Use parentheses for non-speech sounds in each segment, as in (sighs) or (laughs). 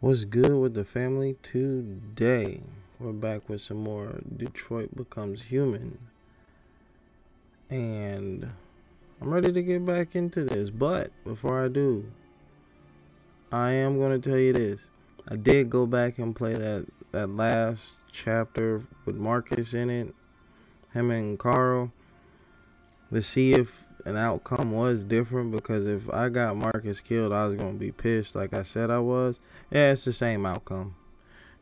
What's good with the family today? We're back with some more Detroit Becomes Human. And I'm ready to get back into this. But before I do, I am going to tell you this. I did go back and play that, that last chapter with Markus in it, him and Carl, to see if an outcome was different because if I got Markus killed, I was gonna be pissed, like I said I was. Yeah, it's the same outcome.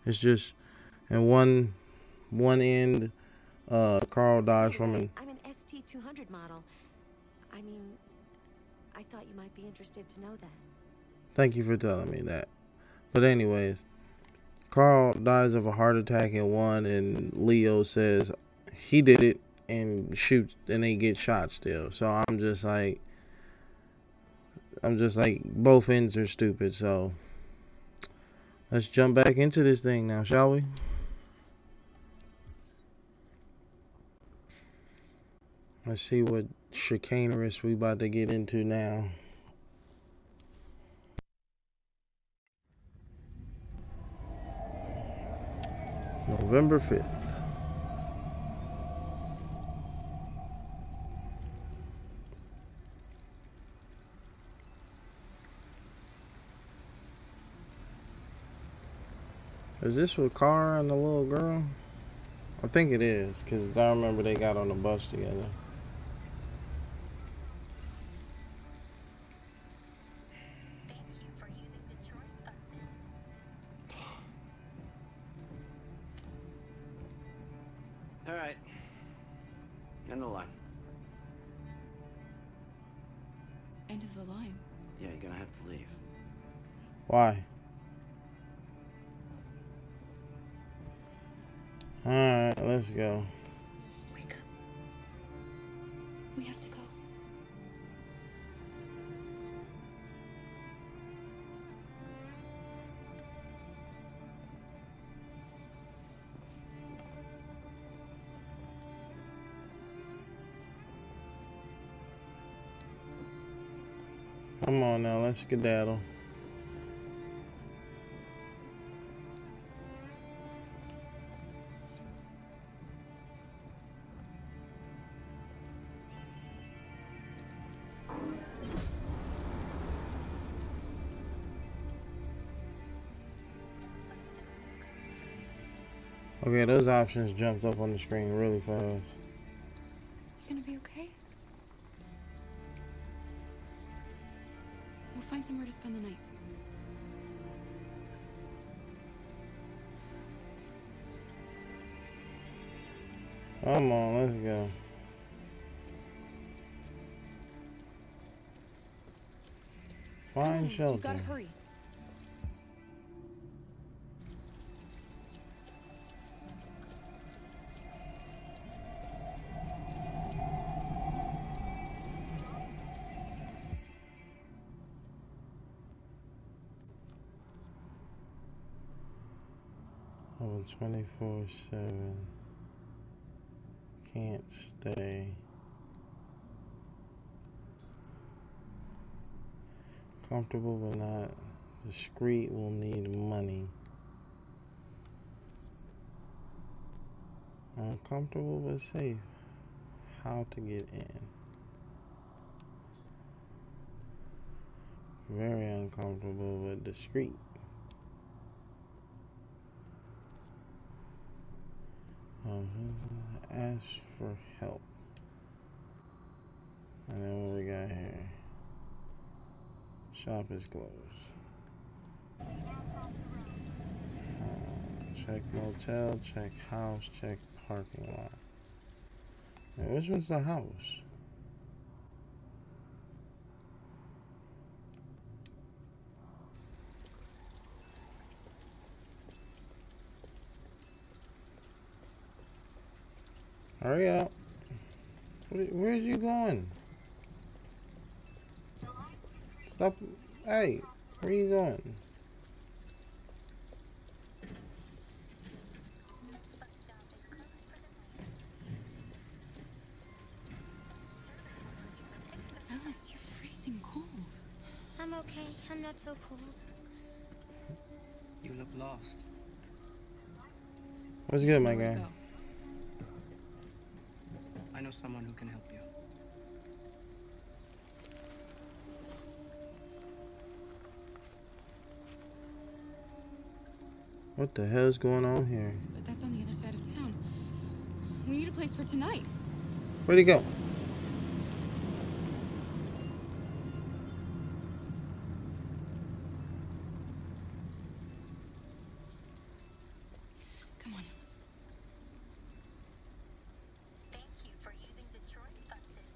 It's just in one one end, uh, Carl dies from an. I'm an ST200 model. I mean, I thought you might be interested to know that. Thank you for telling me that. But anyways, Carl dies of a heart attack in one, and Leo says he did it and shoot and they get shot still. So I'm just like I'm just like both ends are stupid, so let's jump back into this thing now, shall we? Let's see what chicanerous we about to get into now. November 5th. Is this with Kara and the little girl? I think it is, because I remember they got on the bus together. All right. End the line. End of the line. Yeah, you're gonna have to leave. Why? Alright, let's go. Wake up. We have to go. Come on now, let's skedaddle. Okay, those options jumped up on the screen really fast. You gonna be okay? We'll find somewhere to spend the night. Come on, let's go. Find You shelter. gotta hurry. 24 7. Can't stay. Comfortable but not discreet will need money. Uncomfortable but safe. How to get in. Very uncomfortable but discreet. Um, ask for help. And then what we got here? Shop is closed. Uh, check motel, check house, check parking lot. Now, which one's the house? Hurry up. Where, where's you going? Stop. Hey, where are you going? Alice, you're freezing cold. I'm okay. I'm not so cold. You look lost. What's good, my Nowhere to guy? Go. I know someone who can help you. What the hell's going on here? But that's on the other side of town. We need a place for tonight. Where'd he go? Come on, Alice. Thank you for using Detroit buses.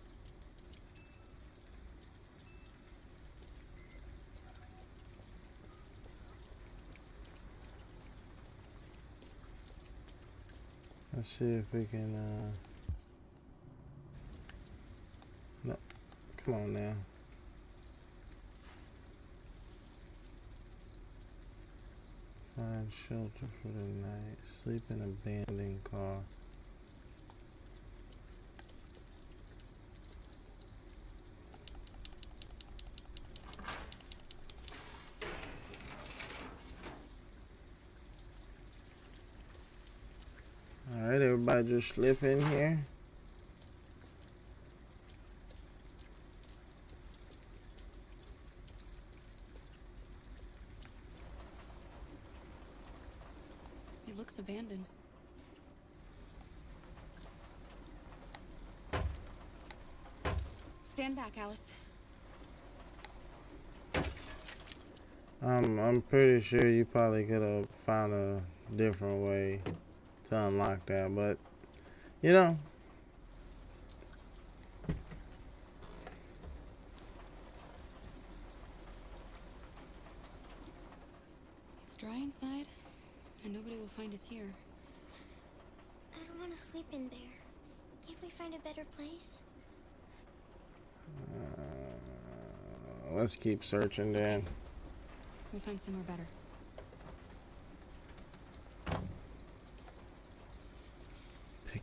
Let's see if we can, uh... No. Come on now. Find shelter for the night. Sleep in abandoned car. Everybody just slip in here. It looks abandoned. Stand back, Alice. Um, I'm pretty sure you probably could have found a different way to unlock that, but you know, It's dry inside, and nobody will find us here. I don't want to sleep in there. Can't we find a better place? uh, let's keep searching then. We'll find somewhere better.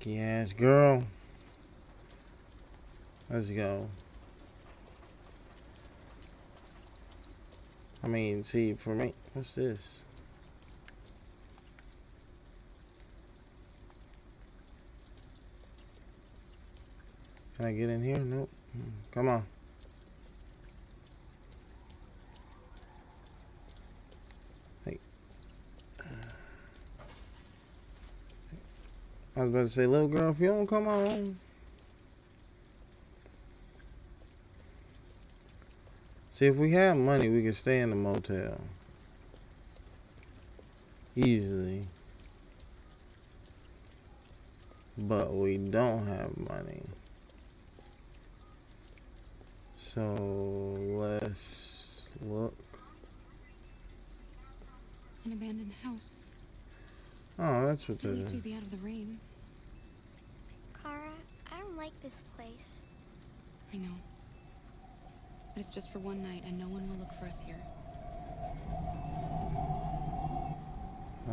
Picky ass girl. Let's go. I mean, see, for me, what's this? Can I get in here? Nope. Mm, Come on. I was about to say, little girl, if you don't come on. See, if we have money, we could stay in the motel. Easily. But we don't have money. So let's look. An abandoned house. Oh, that's what At that least is. we'd be out of the rain. Kara, I don't like this place. I know. But it's just for one night, and no one will look for us here.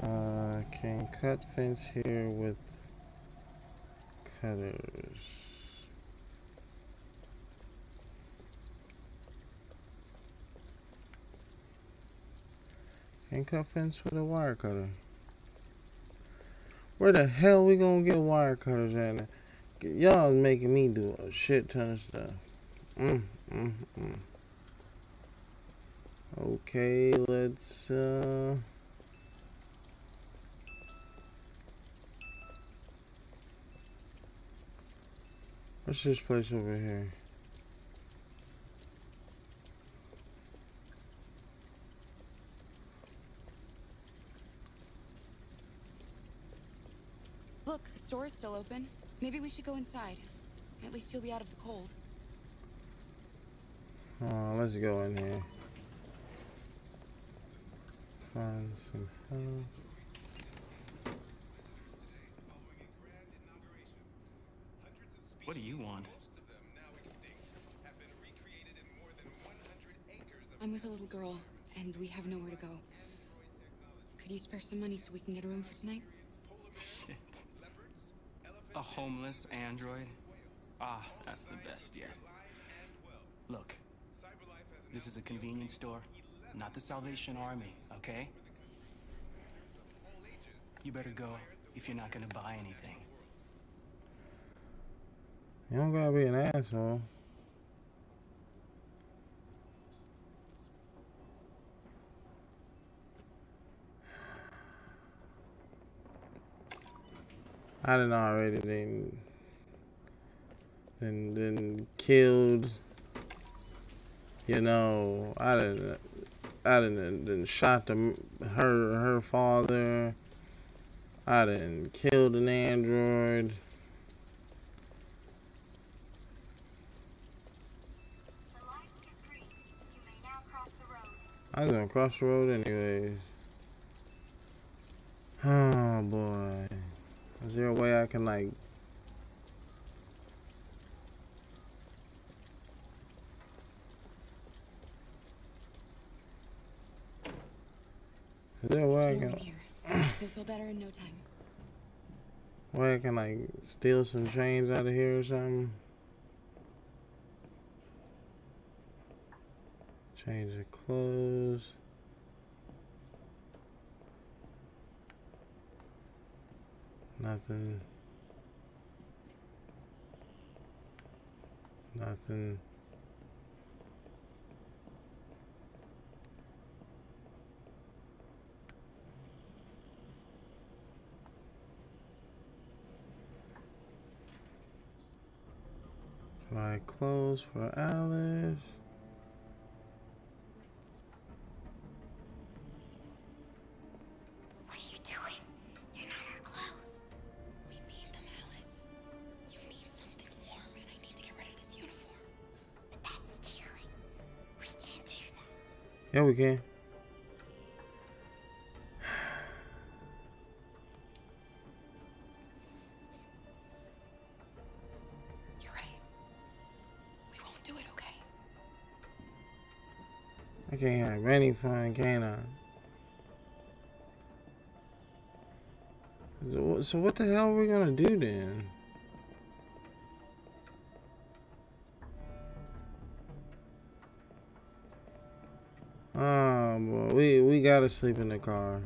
Uh, can cut fence here with cutters. Can cut fence with a wire cutter. Where the hell we gonna get wire cutters at? Y'all making me do a shit ton of stuff. Mm, mm, mm. Okay, let's uh What's this place over here? Look, the store is still open. Maybe we should go inside. At least you'll be out of the cold. Oh, let's go in here. Find some help. What do you want? I'm with a little girl, and we have nowhere to go. Could you spare some money so we can get a room for tonight? A homeless android? Ah, that's the best yet. Look, this is a convenience store, not the Salvation Army, okay? You better go if you're not gonna buy anything. You don't gotta be an asshole. I done already then then then killed you know I didn't I didn't then shot the her her father I didn't killed an android I was gonna cross the road anyways. (sighs) Oh boy. Is there a way I can like Is there a way I It's can here. (clears throat) You'll feel better in no time. way I can like steal some chains out of here or something? Change the clothes. Nothing. Nothing. Buy clothes for Alice. Yeah, we can. You're right. We won't do it, okay? I can't have any fun, can I? So what- So what the hell are we gonna do then? Oh boy, we we gotta sleep in the car.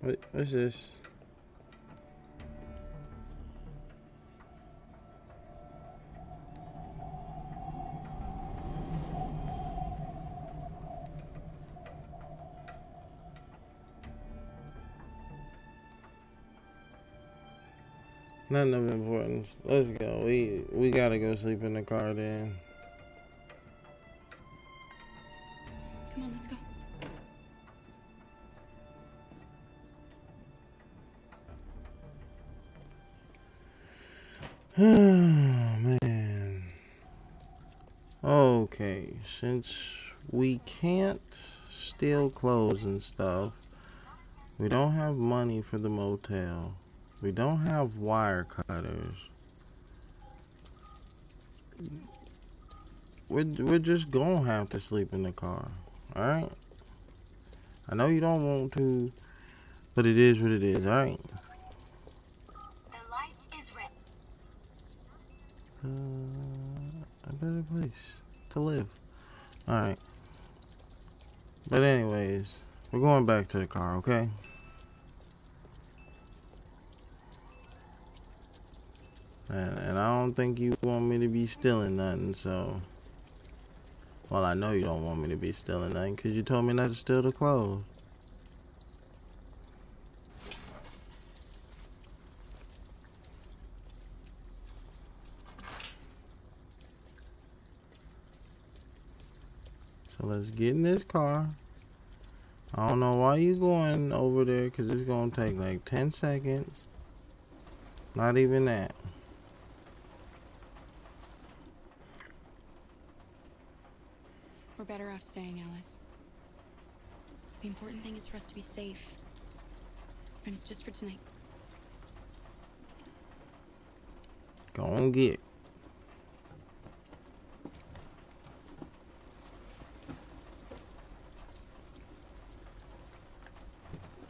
What what's this? Nothing of importance. Let's go. We we gotta go sleep in the car then. Come on, let's go. (sighs) Oh man. Okay, since we can't steal clothes and stuff, we don't have money for the motel. We don't have wire cutters. We're, we're just gonna have to sleep in the car. Alright? I know you don't want to, but it is what it is, alright? The light is red. Uh, a better place to live. Alright. But anyways, we're going back to the car, okay? And, and I don't think you want me to be stealing nothing, so... Well, I know you don't want me to be stealing nothing, because you told me not to steal the clothes. So let's get in this car. I don't know why you going over there because it's going to take like 10 seconds. Not even that. Better off staying, Alice. The important thing is for us to be safe. And it's just for tonight. Go on get.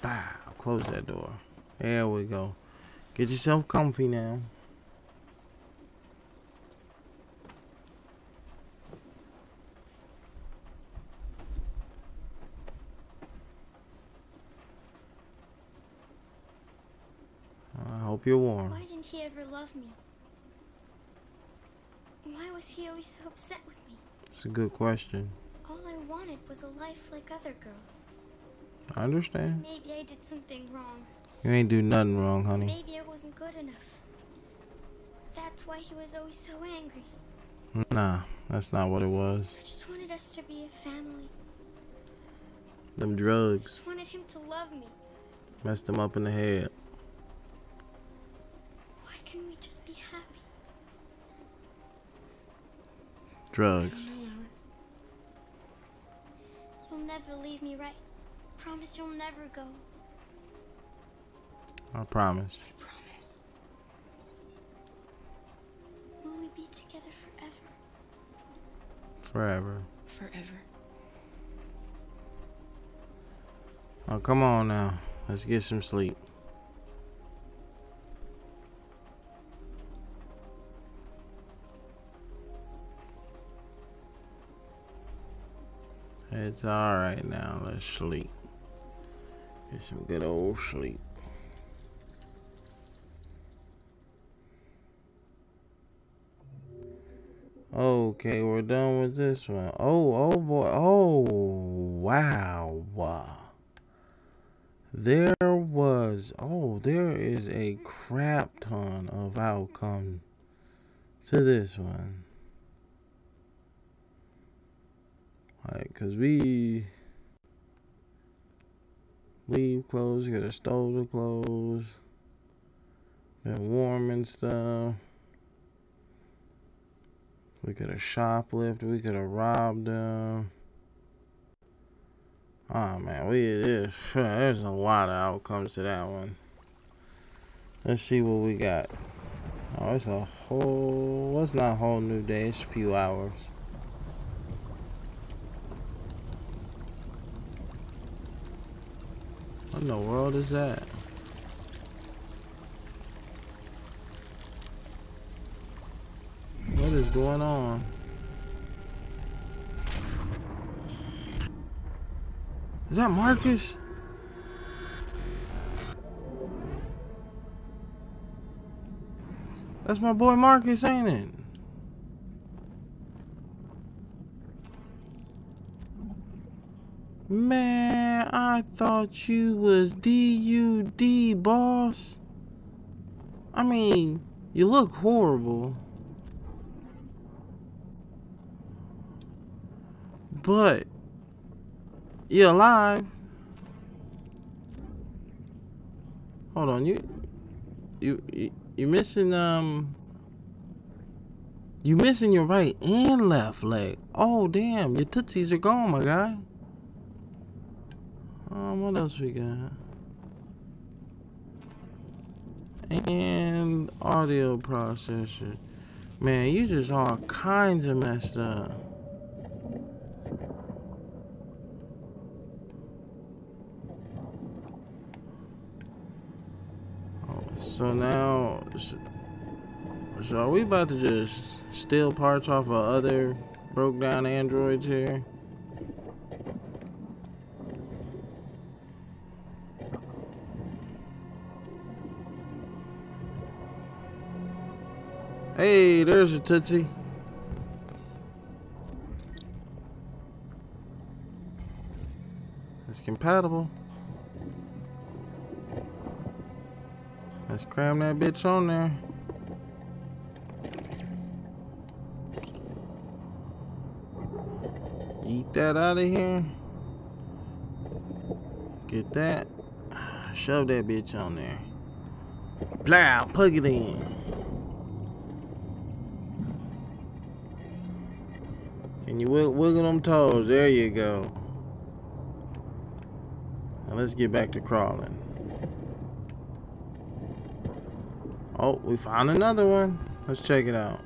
Ah, close that door. There we go. Get yourself comfy now. You warm. Why didn't he ever love me? Why was he always so upset with me? It's a good question. All I wanted was a life like other girls. I understand. Maybe I did something wrong. You ain't do nothing wrong, honey. Maybe I wasn't good enough. That's why he was always so angry. Nah, that's not what it was. I just wanted us to be a family. Them drugs. I just wanted him to love me. messed him up in the head. Drugs. know, You'll never leave me, right? Promise you'll never go. I promise. I promise. Will we be together forever? Forever. Forever. Oh, come on now. Let's get some sleep. It's alright now. Let's sleep. Get some good old sleep. Okay, we're done with this one. Oh, oh boy. Oh, wow. Wow. There was, oh, there is a crap ton of outcome to this one. Like, cause we leave clothes, we could have stole the clothes, been warm and stuff. We could have shoplifted, we could have robbed them. Oh ah, man, we there's, (laughs) there's a lot of outcomes to that one. Let's see what we got. Oh, it's a whole. What's not a whole new day? It's a few hours. What in the world is that? What is going on? Is that Markus? That's my boy Markus, ain't it? Man, I thought you was D-U-D, boss. I mean, you look horrible. But you're alive. Hold on, you, you, you, you missing um. You missing your right and left leg. Oh damn, your tootsies are gone, my guy. Um, what else we got? And audio processor. Man, you just all kinds of messed up. So now, so are we about to just steal parts off of other broke down androids here? There's a Tootsie. It's compatible. Let's cram that bitch on there. Eat that out of here. Get that. Shove that bitch on there. Plow, plug it in. Can you wiggle them toes? There you go. Now let's get back to crawling. Oh, we found another one. Let's check it out.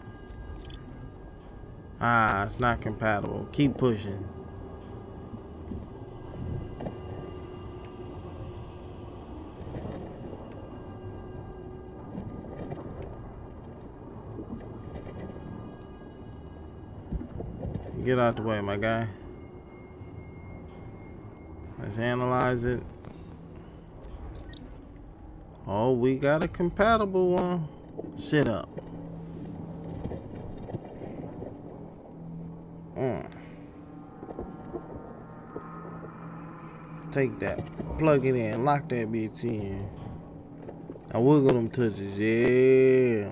Ah, it's not compatible. Keep pushing. Get out the way, my guy. Let's analyze it. Oh, we got a compatible one. Sit up. Mm. Take that. Plug it in. Lock that bitch in. Now wiggle them touches. Yeah.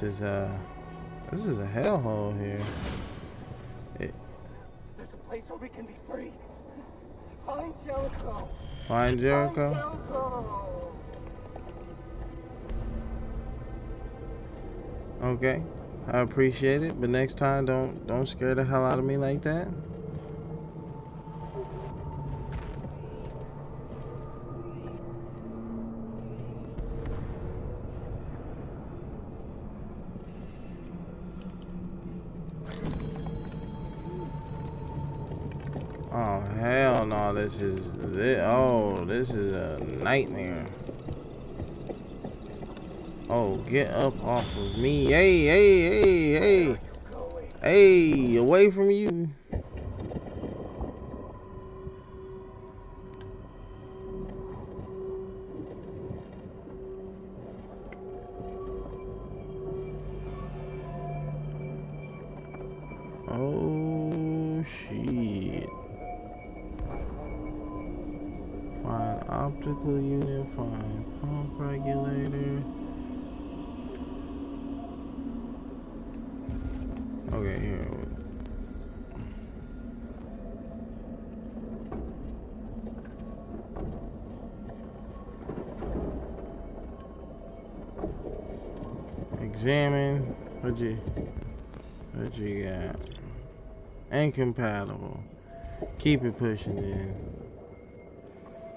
This is uh this is a hellhole here. There's a place where we can be free. Find Jericho. Find Jericho. Jericho. Okay. I appreciate it, but next time don't don't scare the hell out of me like that. This is this, oh this is a nightmare. Oh, get up off of me! Hey, hey, hey, hey, hey! Away from you! Okay, here. Examine. What you what you got? Incompatible. Keep it pushing in.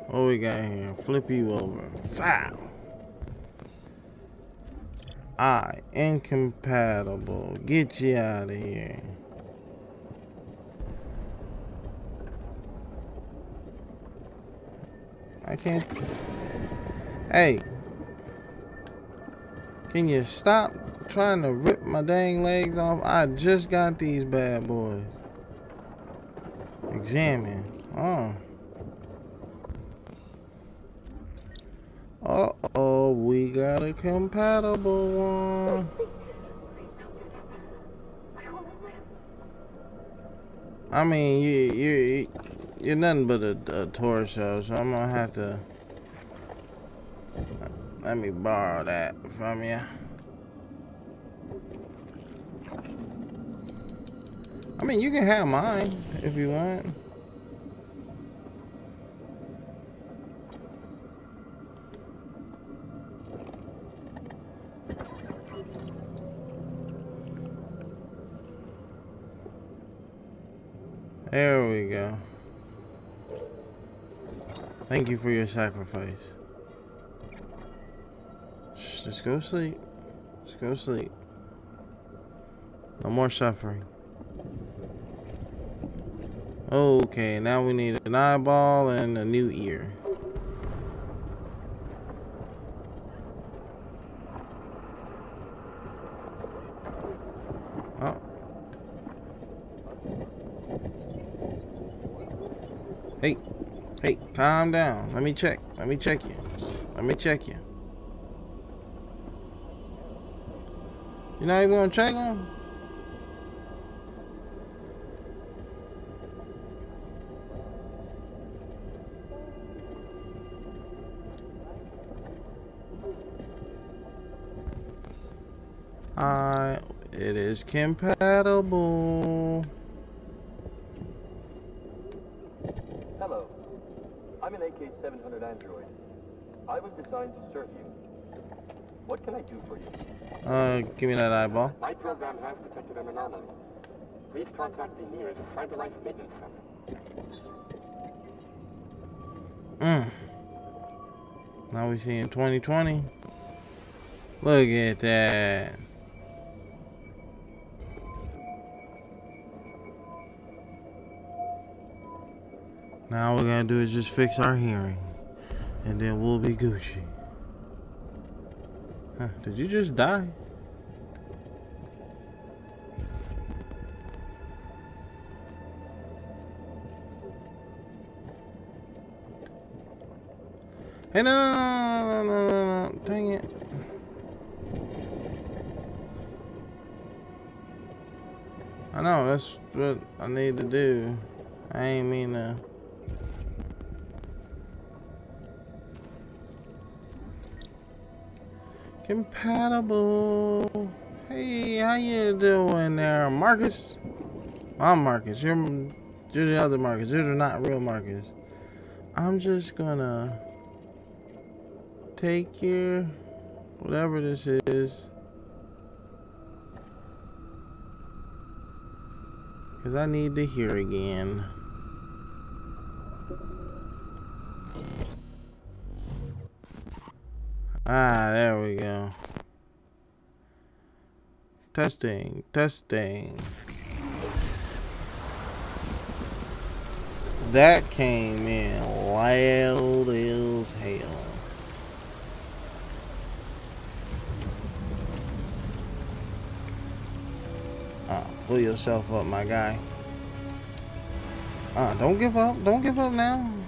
What we got here? Flip you over. Foul. I incompatible. Get you out of here. I can't. Hey. Can you stop trying to rip my dang legs off? I just got these bad boys. Examine. Oh. Oh, we got a compatible one. I mean, you you you're nothing but a, a torso, so I'm gonna have to let me borrow that from you. I mean, you can have mine if you want. There we go. Thank you for your sacrifice. Just go sleep. Just go sleep. No more suffering. Okay, now we need an eyeball and a new ear. Oh. Hey, hey, calm down. Let me check. Let me check you. Let me check you. You're not even gonna check him? I, uh, it is compatible. Hello. I'm an AK-700 android. I was designed to serve you. What can I do for you? Uh, give me that eyeball. My program has detected an anomaly. Please contact the nearest Cyberlife Maintenance Center. Mm. Now we see in 2020. Look at that. Now all we gotta do is just fix our hearing. And then we'll be Gucci. Did you just die? Hey, no, no, no, no, no, no, no, dang it. I know, that's what I need to do. I ain't mean to. Compatible. Hey, how you doing there, Markus? I'm Markus. You're, you're the other Markus. You're not real Markus. I'm just gonna take your whatever this is. Because I need to hear again. Ah, there we go. Testing, testing. That came in loud as hell. Ah, pull yourself up, my guy. Ah, don't give up. Don't give up now.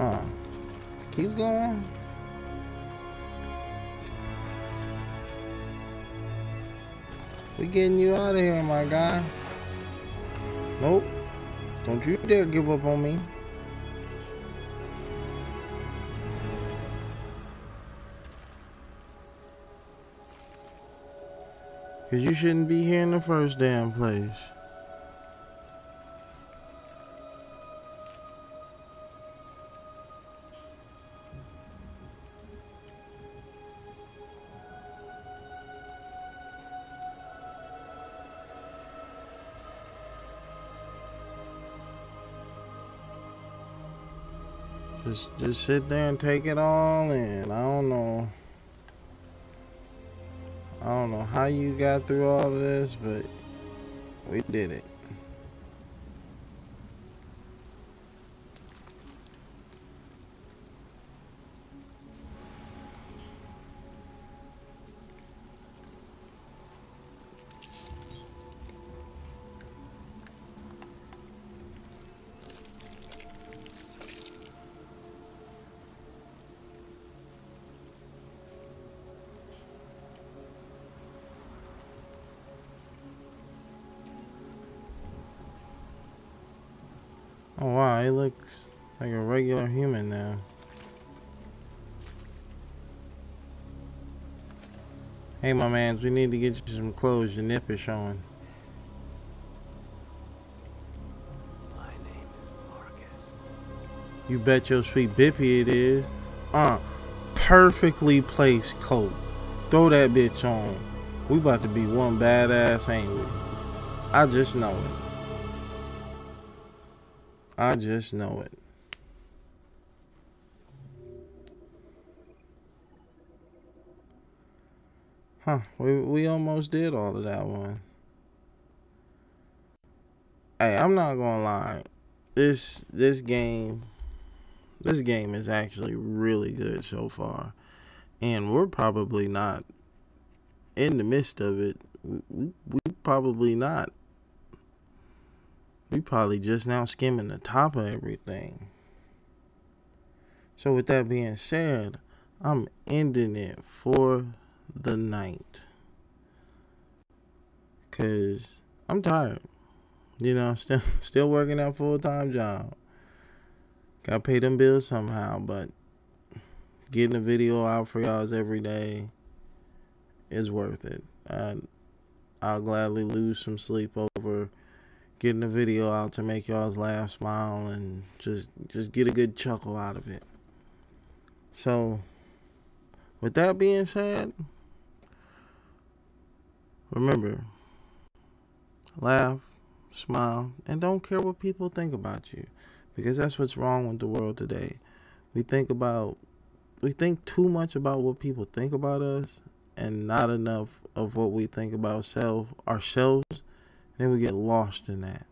Ah, keep going. We getting you out of here, my guy. Nope. Don't you dare give up on me. Because you shouldn't be here in the first damn place. Just, just sit there and take it all in. I don't know. I don't know how you got through all of this, but we did it. He looks like a regular human now. Hey my mans, we need to get you some clothes, your nip is showing. My name is Markus. You bet your sweet bippy it is. Uh, perfectly placed coat. Throw that bitch on. We about to be one badass, ain't we? I just know it. I just know it. Huh, we, we almost did all of that one. Hey, I'm not gonna lie. This this game this game is actually really good so far. And we're probably not in the midst of it. We, we, we probably not we probably just now skimming the top of everything. So with that being said, I'm ending it for the night. Cause I'm tired. You know, still (laughs) still working that full time job. Gotta pay them bills somehow, but getting a video out for y'all every day is worth it. I'll gladly lose some sleep over getting a video out to make y'all's laugh, smile, and just just get a good chuckle out of it. So, with that being said, remember, laugh, smile, and don't care what people think about you, because that's what's wrong with the world today. We think about we think too much about what people think about us and not enough of what we think about self ourselves then we get lost in that.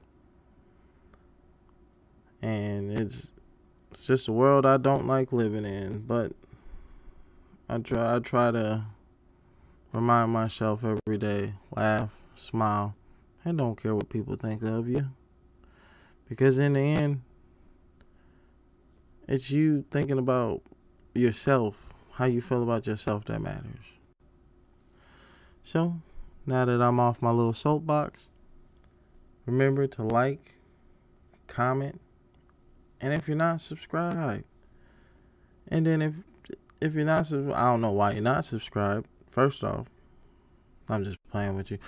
and it's it's just a world I don't like living in. But I try I try to remind myself every day, laugh, smile, and don't care what people think of you. Because in the end, it's you thinking about yourself, how you feel about yourself that matters. So, now that I'm off my little soapbox, remember to like, comment, and if you're not subscribed, and then if if you're not I don't know why you're not subscribed. First off, I'm just playing with you.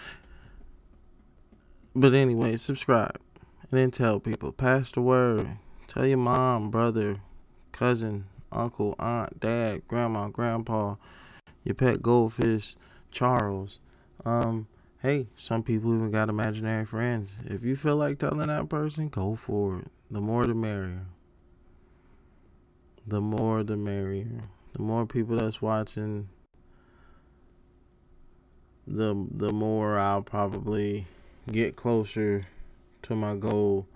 But anyway, subscribe and then tell people. Pass the word. Tell your mom, brother, cousin, uncle, aunt, dad, grandma, grandpa, your pet goldfish, Charles. Um, hey, some people even got imaginary friends. If you feel like telling that person, go for it. The more the merrier. The more the merrier. The more people that's watching, the the more I'll probably get closer to my goal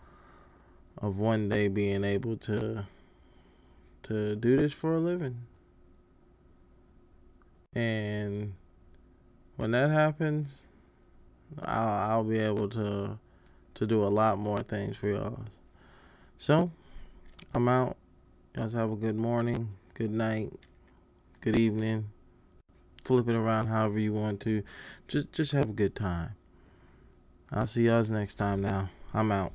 of one day being able to to do this for a living. And when that happens, I'll, I'll be able to to do a lot more things for y'all. So, I'm out. Guys have a good morning, good night, good evening. Flip it around however you want to. Just just have a good time. I'll see y'all next time now. I'm out.